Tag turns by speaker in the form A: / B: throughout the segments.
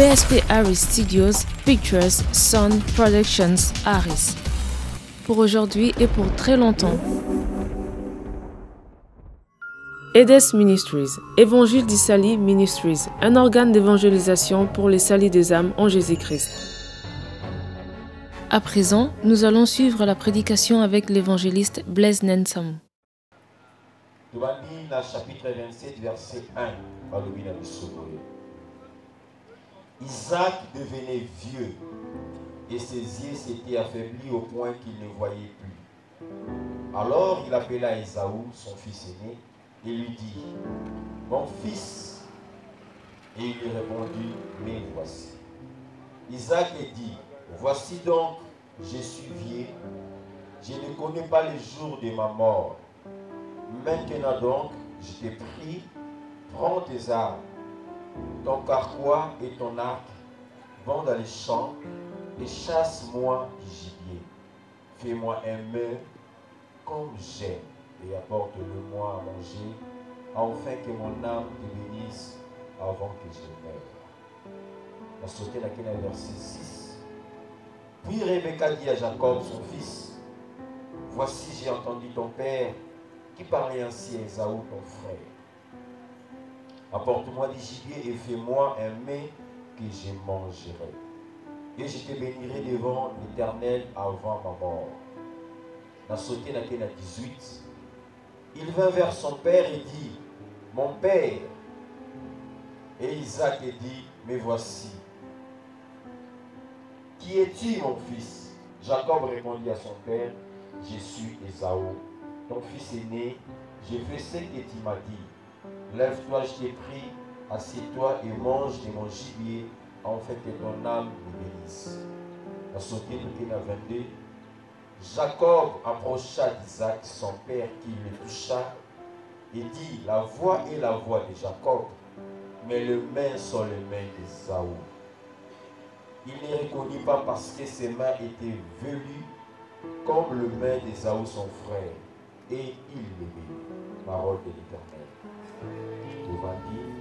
A: BSP Harris Studios Pictures Sound Productions Harris. Pour aujourd'hui et pour très longtemps. EDES Ministries, Évangile du Salut Ministries, un organe d'évangélisation pour les salis des âmes en Jésus-Christ. À présent, nous allons suivre la prédication avec l'évangéliste Blaise Nensam.
B: chapitre 27, verset 1, Isaac devenait vieux et ses yeux s'étaient affaiblis au point qu'il ne voyait plus. Alors il appela Esaü, son fils aîné, et lui dit, Mon fils. Et il lui répondit, Mais voici. Isaac lui dit, Voici donc, je suis vieux, je ne connais pas les jours de ma mort. Maintenant donc, je te prie, prends tes armes ton carquois et ton arc vont dans les champs et chasse-moi du gibier. Fais-moi un meuf comme j'ai et apporte-le-moi à manger, afin que mon âme te bénisse avant que je meure. On sautait laquelle est verset 6. Puis Rebecca dit à Jacob, son fils, Voici, j'ai entendu ton père qui parlait ainsi à Esaou ton frère. Apporte-moi des gibier et fais-moi un mets que je mangerai. Et je te bénirai devant l'Éternel avant ma mort. La sauté n'a 18. Il vint vers son père et dit, Mon père. Et Isaac dit, Mais voici. Qui es-tu, mon fils Jacob répondit à son père, Je suis Esaü, ton fils aîné. J'ai fait ce que tu m'as dit Lève-toi, je t'ai pris, assieds-toi et mange de mon gibier, en fait que ton âme me bénisse. Dans de la 22, Jacob approcha d'Isaac, son père, qui le toucha, et dit, la voix est la voix de Jacob, mais les mains sont les mains de Saoul. Il ne reconnut pas parce que ses mains étaient velues comme le mains de Saoul, son frère, et il l'aimait. Parole de l'Éternel. tobandi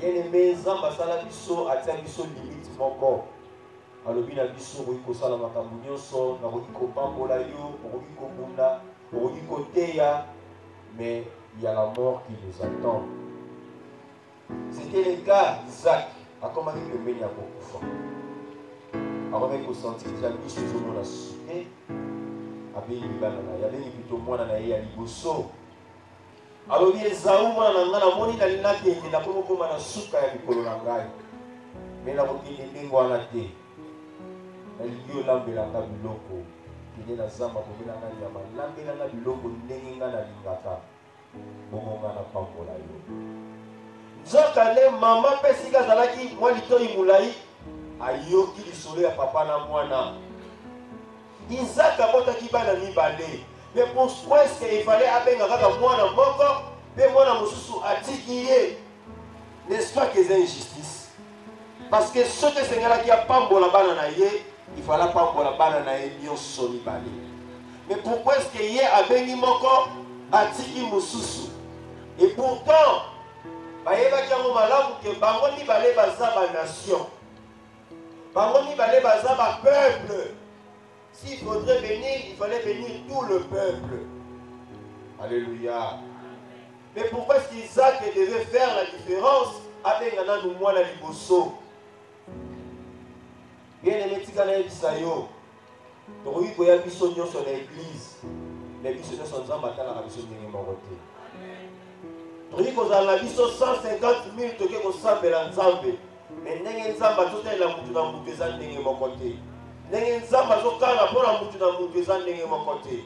B: bien aime nzambe asala biso atia biso limite moko alobi na biso okoki kosala makambo nyonso nakoki kopambola yo okoki kobunda okoki koteya mais il y a la mort qui nous attend c'était le cas isaac akomaki pembeni ya kokufa akomaki kosentir tya miso ezomona sute abengi bana na ye abengi pito mwana na ye ya liboso Alobi Ezau mwana na ngai, namoni nalingi nakende nakomi kokoma na suka ya mikolo na ngai, me nakokende ndenge wana te. Nalingi olambela nga biloko, kende na zamba komela nga nyama, lambela nga biloko ndenge nga nalingaka, bongo nga napambola yo. Nzokande mama mpe esika azalaki mwa litoi molai, ayoki lisolo ya papa na mwana Isaac abotaki bana mibale. Mais pourquoi est-ce qu'il fallait abenga kaka mwana moko pe mwana mosusu atiki ye? N'est-ce pas que c'est injustice? Parce que soki esengelaki apambola bana na ye, il fallait apambola bana na ye nyonso mibale. Mais pourquoi est-ce que ye abengi moko atiki mosusu? Et pourtant, bayebaki yango malamu ke bango mibale baza ba nation bango mibale baza ba peuple s'il faudrait bénir il fallait bénir tout le peuple alléluia mais pourquoi est-ce qu'isaac devait faire la différence abenga nanu mwana liboso bien aimé tika nayebisa yo tokoki koya biso nyonso na eglize me biso nyonso nzambe atalaka biso ndenge moko te tokoki kozala na biso 150000 toke kosambela nzambe me ndenge nzambe azotalela motu na motu eza ndenge moko te ndenge nzambe azokanga mpo na motu na motu eza ndenge moko te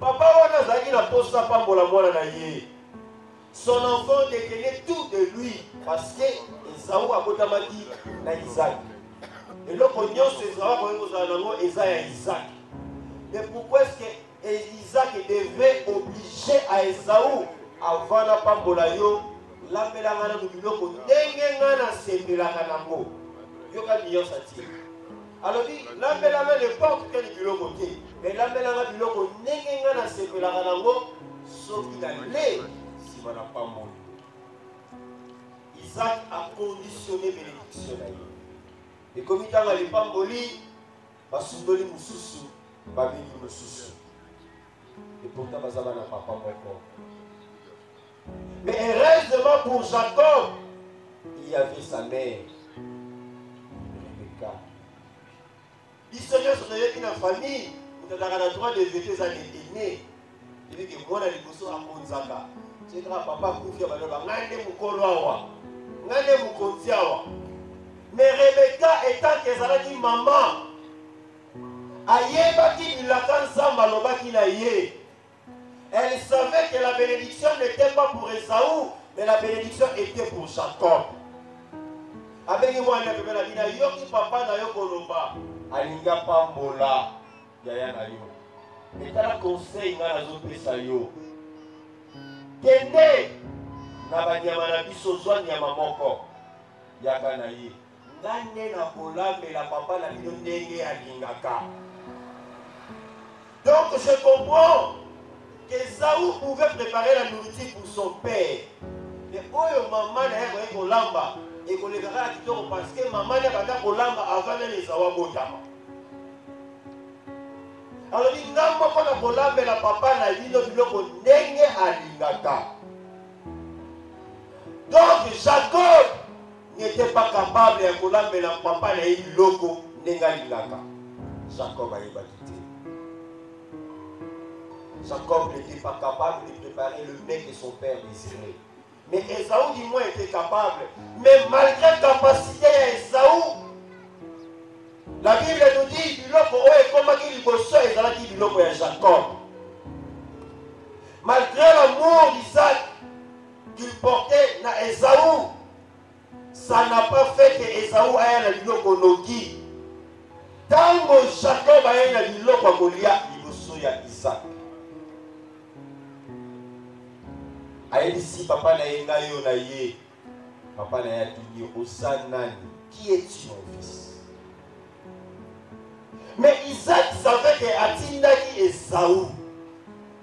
B: papa wana azalaki na mposa apambola mwana na ye Son enfant dépendait tout de lui parce que Esaü abotamaki na Isaac. eloko nyonso Esaü akoki kozala nango eza ya Isaac. Mais pourquoi est-ce que Isaac devait obliger à Esaü avant napambola yo lambela ngai na biloko ndenge ngai nasepelaka nango yoka nyonso atie alobi lambelanga n'importe quel biloko te me lambelanga biloko ndenge nga nasepelaka nango soki na le nsima na pamboli isak aconditionne benediktio na ye ekomi ntango ya lipamboli basundoli mosusu babeli mosusu Et pourtant, baza bana papa moko. Mais heureusement pour Jacob, il y avait sa mère, Rebecca. biso nyonso toyeki na famille otalaka na droit de vete eza aîné ebike mwana liboso akonzaka sekaka papa akufi ya baloba ngai nde mokolo awa ngai nde mokonzi awa mais rebeka etanke ezalaki mama Ayebaki bilaka Nzambe alobaki na ye. Elle savait que la bénédiction n'était pas pour Esaü, mais la bénédiction était pour Jacob. Abengi mwana bebe na bina yoki papa na yo koloba alingi apambola yaya na yo. Etala conseil ngai nazopesa yo. Kende na banyama na biso zwa nyama moko yaka na ye. Nga nde na kolambela papa na bino ndenge alingaka. Donc je comprends que Saou pouvait préparer la nourriture pour son père. Mais oyo maman na ye akoki kolamba ekoleka kaka kitoko parce que maman na banda kolamba avant meme Esaou abotama. alobi nga moko na kolambela papa na bino biloko ndenge alingaka donc jacob n'était pas capable ya kolambela papa na ye biloko ndenge alingaka jacob ayebaki te jacob n'était pas capable de préparer le mec que son père désirait mais esaou du moins était capable mais malgré capacité ya esaou la bible nous dit biloko oyo ekomaki liboso ezalaki biloko ya jacob malgré l'amour d'isaac qu'il portait na Esaou, ça n'a pas fait que Esaou aya na biloko noki. Tango Jacob aya na biloko akolia liboso ya Isaac. ayebisi papa na ye ngai yo na ye papa na ye atuni oza nani qui est mon fils mais isaac savait que atindaki esau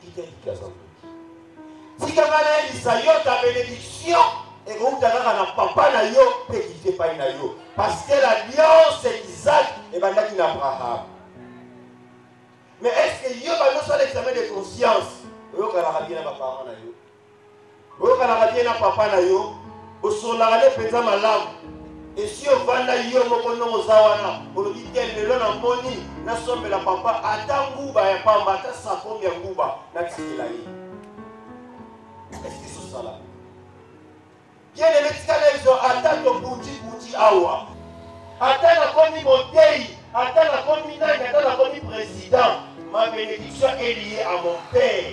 B: Tika tika aza ndoki. Tika nga nayebisa yo ta benediction ekouta kaka na papa na yo mpe ekiti epai na yo parce que l'alliance d'Isaac ebandaki na Abraham. Mais est-ce que yo bando osala examen de conscience oyokanaka bien na baparent na yo oyokanaka bien na papa na yo osololaka nde mpenza malamu esi ovanda yo moko ndongo oza wana olobi te lelo namoni nasombela papa ata nguba ya pamba ata sakomi ya nguba natikela ye eske sosala Bien-aimé, tika na ezo ata tobuti buti awa. Ata nakomi moteyi, ata nakomi nani, ata nakomi président, ma bénédiction est liée à mon père.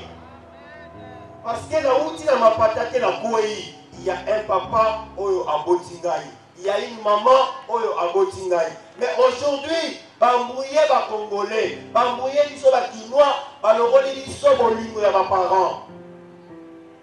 B: Parce que nauti na mapata te nakwei, il y a un papa oyo aboti ngai. Il y a une maman oyo aboti ngai. Mais aujourd'hui, bambrouye bacongolais, bambrouye biso bakinois, balongoli biso bolingo ya baparents.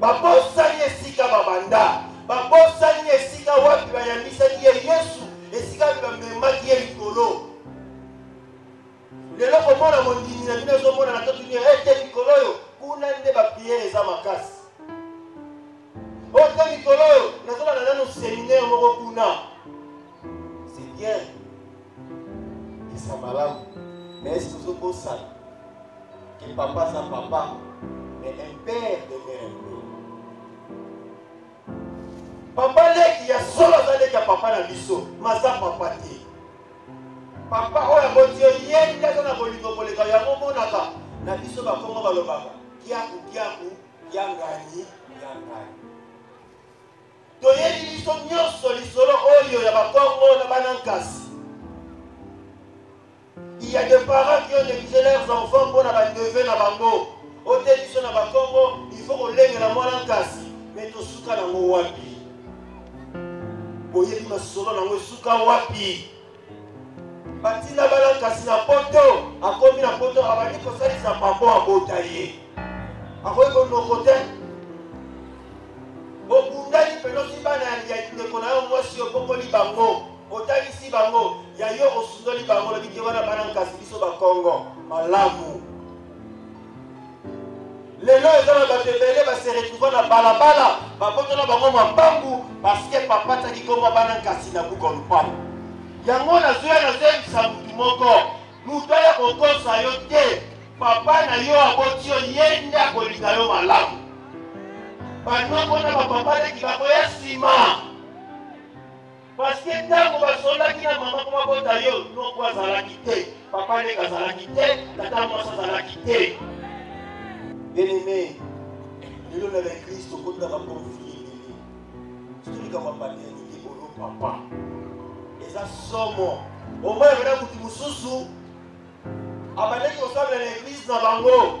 B: Babosani esika babanda, babosani esika wapi bayambisaki ye Yesu, esika wapi bamemaki ye likolo. Lelo komona mondimi na bino ezomona na totuni ete eh, likolo oyo kuna nde bapriere eza makasi. Oyo te likolo oyo nazolanda nano seminaire moko kuna C'est bien. Et ça malade. Mais est-ce que vous ça Que papa ça papa, mais un père demeure un père. Papa leki ya solo aza leki ya papa na biso, maza papa te. Papa oyo aboti yo ye nde aza na bolingo koleka yango omonaka na biso bakongo balobaka kiaku kiaku kiangani kiangani Toyebi biso nyonso lisolo oyo ya bakongo na bana nkasi. Il y a des parents qui ont négligé leurs enfants mpo na bandeve na bango. Ote biso na bakongo, il faut kolengela mwana nkasi, me tosuka nango wapi? Boyebi masolo nango esuka wapi? Batinda bala kasi na poto akomi na poto abandi kosalisa pambo abota ye akoki konoko te obundaki mpenza osi bana ya ndeko na yo mwasi obokoli bango otalisi bango ya yo osundoli bango olobiki wana bana nkasi biso bakongo malamu lelo eza na bato ebele base retrouva na balabala babotona bango mambangu parceke papa ataki nkombo bana nkasi na buka lupango yango nazoya nazoyebisa motu moko moto aya kokosa yo te papa na yo aboti yo ye nde akolinga yo malamu banoko na bapapa leki bakoya nsima Parce que ntango basolaki na mama mpo babota yo, noko azalaki te, papa ndenge azalaki te, tata mwasi azalaki te. Bien-aimé, lelo na bakristo okotaka konfli ebele. Soki likambo abandi elingi oyo papa. Eza somo. Omoi wana moto mosusu abandaki kosalela na eglise na bango.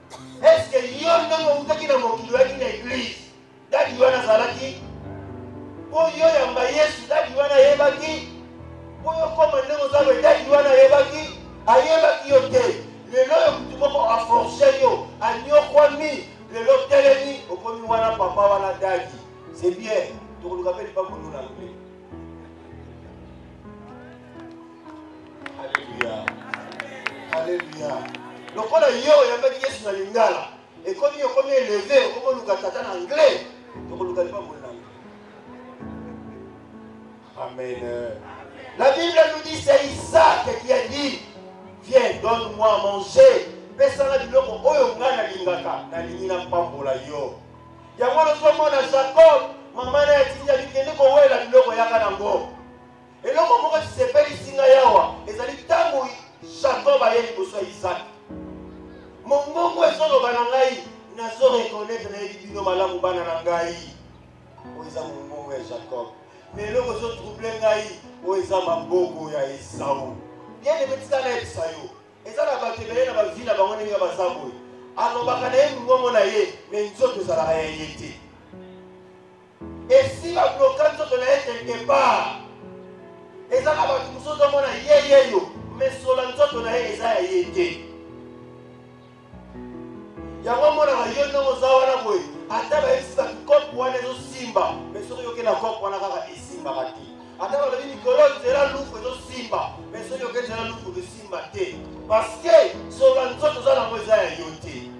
B: Est-ce que yo ndenge outaki na mokili oyaki na eglise dadi wana azalaki mpo yo yamba yesu dadi wana ayebaki mpo yo koma ndenge ozabe dadi wana ayebaki ayebaki yo te lelo oyo motu moko aforce yo anyokwami lelo telemi okomi wana papa wana dadi c'est bien tokoluka mpe libaku nuna mpe Alléluia. Alléluia. Lokola yo oyambaki Yesu na lingala, ekomi yo komi eleve, okoluka tata na anglais, okoluka lipa molanga. Amen. La Bible nous dit c'est Isaac qui a dit Viens, donne-moi à manger. pesanga biloko oyo ngai nalingaka nalingi na mpambola yo yango wana ozomona jacob mama na ya tindi alikende kowela biloko yaka nango Eloko moko esepelisi ngai awa ezali ntango Jacob aye liboso ya Isaac. Mongongo ezoloba na ngai, nazo reconnaître nayebi bino malamu bana na ngai. Oyo eza mongongo ya Jacob. Mais eloko ezo trouble ngai, oyo eza maboko ya Esau. Bien aimé tika nayebisa yo. Eza na bato ebele na bavi na bango ndenge baza boye. Alobaka na ye mongongo na ye, mais nzoto ezalaka ya ye te. esi ba bloka nzoto na ye quelque part eza na bato mosusu ozomona yeyeyo mesola nzoto na ye eza ya ye te yango omonaka yo ndenge oza wana boye ata bayebisi bato kope wana ezosimba me soki yoke na kope wana kaka esimbaka te ata balobi mikolo nzela lufu ezosimba me soki yoke nzela lufu ezosimba te parceke sola nzoto oza nango eza ya yo te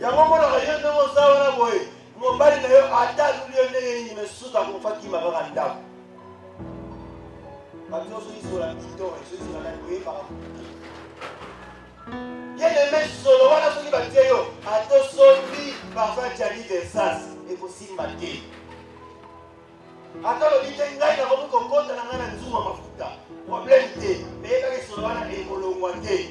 B: yango monaka yo ndenge oza wana boye mobali na yo ata aluli yo ndenge nini mesusu akofa kima kaka ndako bato nyonso isola bito ezo isola na koyebaka yeneme solo wana soki batie yo ata osombi
C: parfum jani versas ekosimba te ata olobi te ngai nakomi kokota na ngai na nzuma mafuta problème te meyebaka esolo wana ekolongwa te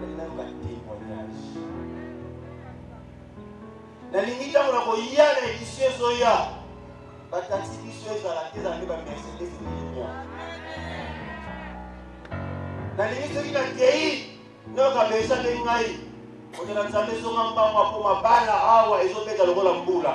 B: nalingi nayoka témoignage nalingi ntango na koya na emission ezoya bataxi biso ezala te ezala nde bamercedes elimia nalingi soki nakei nayoka besa nde ngai kozala nzambe ezonga mbango mpo mabala awa ezobeta lokola mbula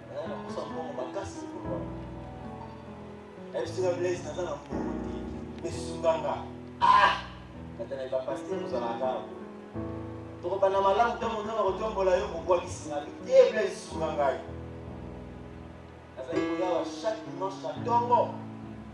B: Naza na posa mbongo makasi koloba. Ebisika Blaise naza na mbongo te. Mesunga nga. Ah! Tata na papa Steve kozala kaka. Tokobanda malamu ntango nzambe akotombola yo kobwakisi na bi te Blaise sunga ngai. Nazali koyawa chaque dimanche na ntongo.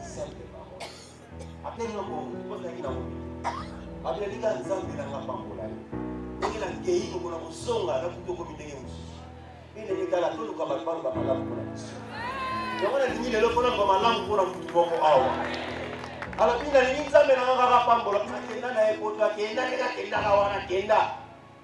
B: simple parole ata eloko ozalaki na mokili babelelika nzambe na nga pambola yo ndenge na nkei mokona kozonga na kutu okomi ndenge mosusu elelekala toluka bato baloba malamu mpona biso yango nalingi lelo mpona loba malamu mpona motu moko awa alobi nalingi nzambe na nga kaka pambola akenda na ye poto akenda ndenge akendaka wana kenda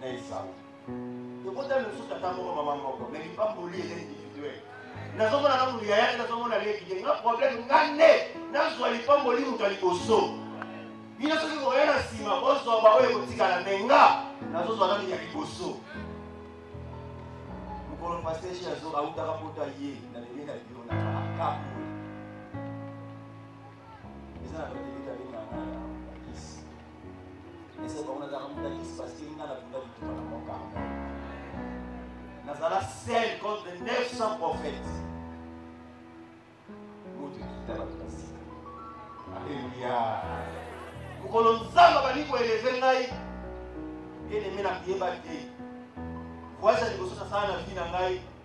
B: na esau tokotala lisusu tata moko mama moko me lipamboli eza individuel nazomona na moto yaya nazomona leki te nga problème nga nde nazwa lipamboli moto ya liboso bino soki koya na nsima bozwa baoyo ekotikala me nga nazozwa nani ya liboso mokolo pasteshi azo autaka poto aye na lenge na biro na akapo eza na ese bango nazalaka motalisi paske nga nakunda lituma na moka nazala sel contre 900 prophète moto ekita bato na sika aleluya mokolo nzambe abandi koeleve ngai bien aime na kuyeba te voyage ya liboso nasala na vie na ngai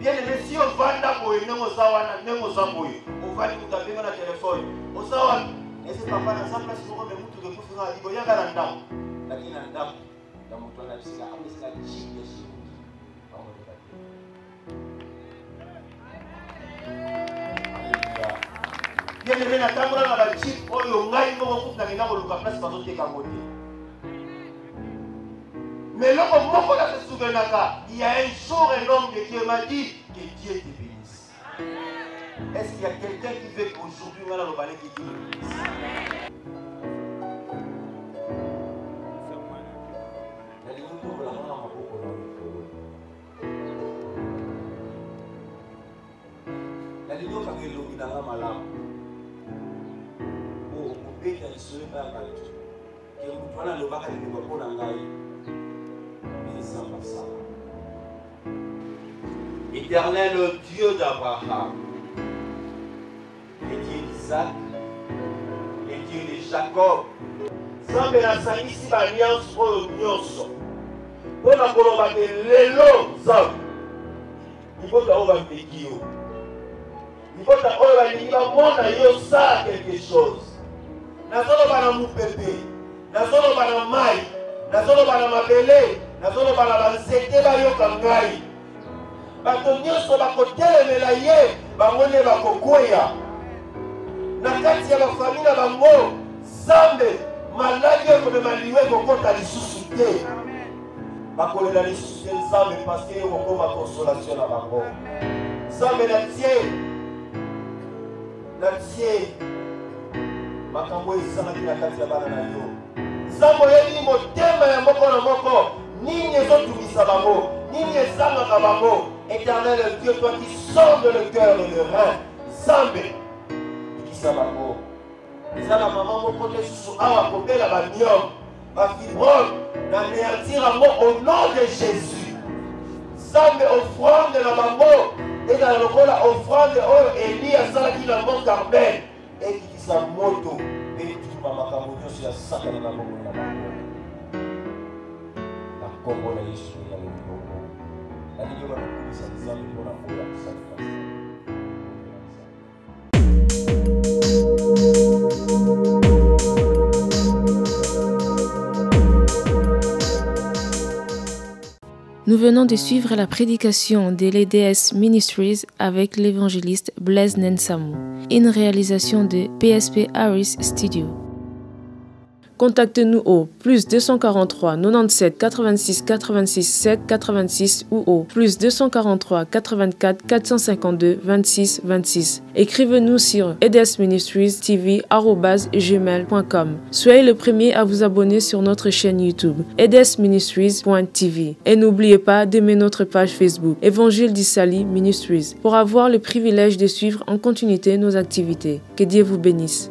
B: bien aimé si ovanda boye ndenge oza wana ndenge oza boye ovandi moto abenga na telefone oza wana ese papa naza place moko me motuka ekufi nga libo yaka na ndako lakini na ndako ya moto wana bisika apesaka jipe ya shekuki amoneka te bien aimé natambola na bajipe oyo ngai moko kutu nakenda koluka place bazoteka yango te Mais loko moko na se souvenaka, il y a un jour un homme de Dieu m'a dit que Dieu te bénisse. Est-ce qu'il y a quelqu'un qui veut qu'aujourd'hui on a le balai qui
D: dit naliyokaka elongi na nga malamu o oh, kobeta lisolo epai ya bato Ke moto wana alobaka liloba mpo na ngai ezambasaka. Éternel Dieu d'Abraham, le Dieu d'Isaac, le Dieu de Jacob,
B: nzambe nasangisi baliance oyo nyonso mpo na koloba te lelo nzambe libota oyo bameki yo libota oyo balingi bamona yo sala quelque chose nazoloba na mopepe nazoloba na mai nazoloba na mabele nazoloba na banzete bayoka ngai bato nyonso bakotelemela ye bango nde bakokweya na kati ya bafami na bango zambe maladi ekomema liwa ekokota lisusu te bakolela lisusu te nzambe paske yo kokoma consolation na bango nzambe na tie na tie makambo oyo esalaki na kati ya bana na yo nzambe oyebi motema ya moko na moko nini ezotungisa bango nini ezangaka bango éternel dieu toi qui sonde le cœur et le rein nzambe bikisa bango eza na mama moko nde susu awa kobela bamiome bafibrone na neantire yango au nom de jésus nzambe ofrande na bango ezala lokola ofrande oyo eliya asalaki na mont carmel ekitisa moto mpe etima makambo nyonso ya satana na bomoi na bango na nkombo na yesu ya loboko nalingi banakumisa nzambe mpo na oyo akosalika
A: Nous venons de suivre la prédication de l'EDS Ministries avec l'évangéliste Blaise Nensamu, une réalisation de PSP Harris Studio. Contactez-nous au plus 243 97 86 86 7 86 ou au plus 243 84 452 26 26. Écrivez-nous sur edesministries.tv@gmail.com. Soyez le premier à vous abonner sur notre chaîne YouTube edesministries.tv et n'oubliez pas d'aimer notre page Facebook Évangile D'Isali Ministries pour avoir le privilège de suivre en continuité nos activités. Que Dieu vous bénisse.